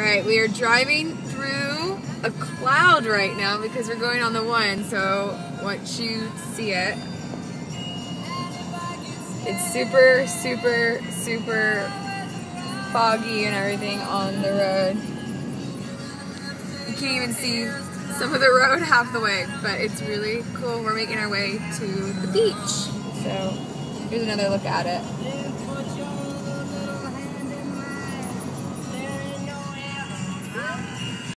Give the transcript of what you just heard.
Alright, we are driving through a cloud right now because we're going on the one, so once you see it, it's super, super, super foggy and everything on the road. You can't even see some of the road half the way, but it's really cool. We're making our way to the beach. So here's another look at it.